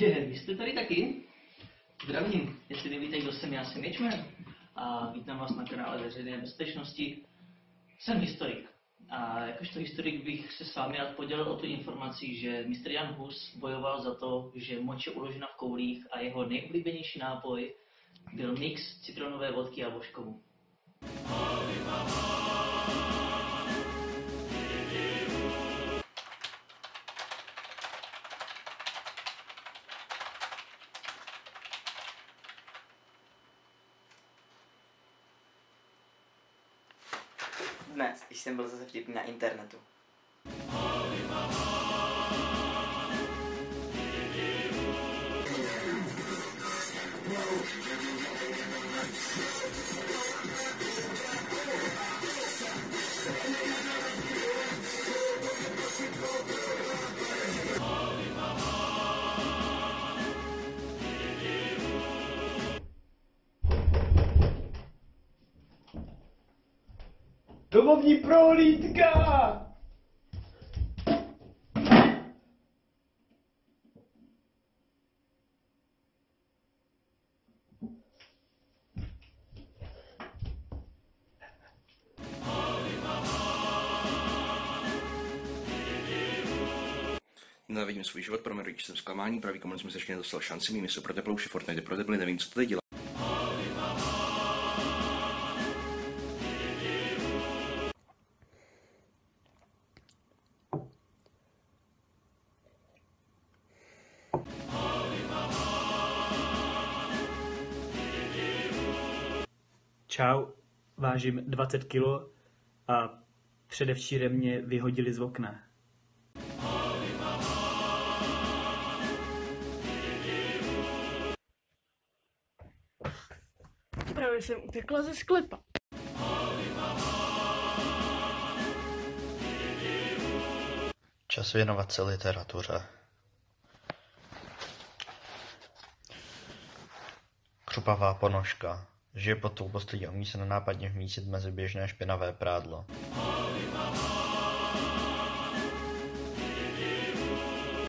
Je, vy jste tady taky? Zdravím, jestli nevíte, kdo jsem, já jsem Ječmen a vítám vás na kanále veřejné bezpečnosti. Jsem historik a jakožto historik bych se s vámi rád podělil o tu informaci, že Mr. Jan Hus bojoval za to, že moč je uložena v koulích a jeho nejoblíbenější nápoj byl mix citronové vodky a voškovu. Dnes jsem byl zase vtipný na internetu. Domovní prohlídka! Nenávidím svůj život, pro rodiče jsem zklamání, pravý komunismus ještě nedostal šanci, mými jsou proteplouši, Fortnite pro nevím, co tady dělá. Čau, vážím 20 kilo a předevčírem mě vyhodili z okna. Právě jsem utekla ze sklepa. Čas věnovat se literatuře. Křupavá ponožka. Žije pod tou a umí se nenápadně vmístit mezi běžné špinavé prádlo.